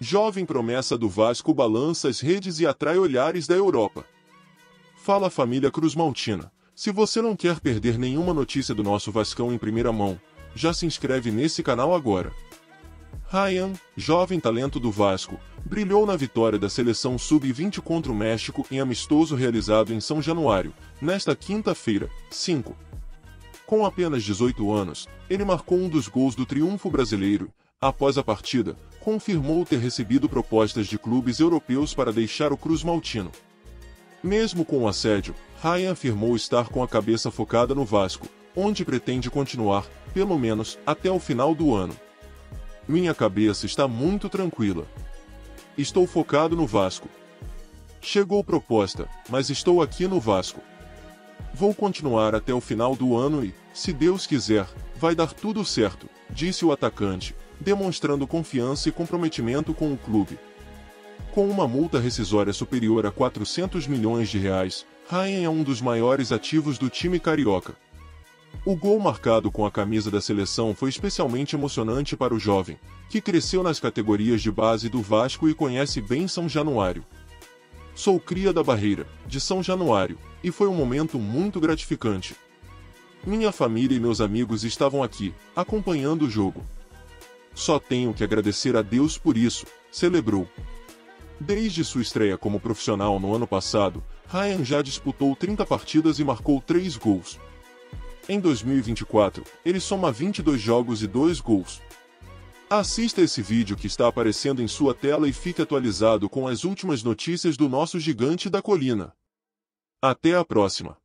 Jovem promessa do Vasco balança as redes e atrai olhares da Europa. Fala família Cruz Maltina. Se você não quer perder nenhuma notícia do nosso Vascão em primeira mão, já se inscreve nesse canal agora. Ryan, jovem talento do Vasco, brilhou na vitória da seleção sub-20 contra o México em amistoso realizado em São Januário, nesta quinta-feira, 5. Com apenas 18 anos, ele marcou um dos gols do triunfo brasileiro. Após a partida, confirmou ter recebido propostas de clubes europeus para deixar o Cruz Maltino. Mesmo com o assédio, Ryan afirmou estar com a cabeça focada no Vasco, onde pretende continuar, pelo menos, até o final do ano. Minha cabeça está muito tranquila. Estou focado no Vasco. Chegou proposta, mas estou aqui no Vasco. Vou continuar até o final do ano e, se Deus quiser, vai dar tudo certo, disse o atacante, demonstrando confiança e comprometimento com o clube. Com uma multa rescisória superior a 400 milhões de reais, Ryan é um dos maiores ativos do time carioca. O gol marcado com a camisa da seleção foi especialmente emocionante para o jovem, que cresceu nas categorias de base do Vasco e conhece bem São Januário. Sou cria da Barreira, de São Januário, e foi um momento muito gratificante. Minha família e meus amigos estavam aqui, acompanhando o jogo. Só tenho que agradecer a Deus por isso, celebrou. Desde sua estreia como profissional no ano passado, Ryan já disputou 30 partidas e marcou 3 gols, em 2024, ele soma 22 jogos e 2 gols. Assista esse vídeo que está aparecendo em sua tela e fique atualizado com as últimas notícias do nosso gigante da colina. Até a próxima!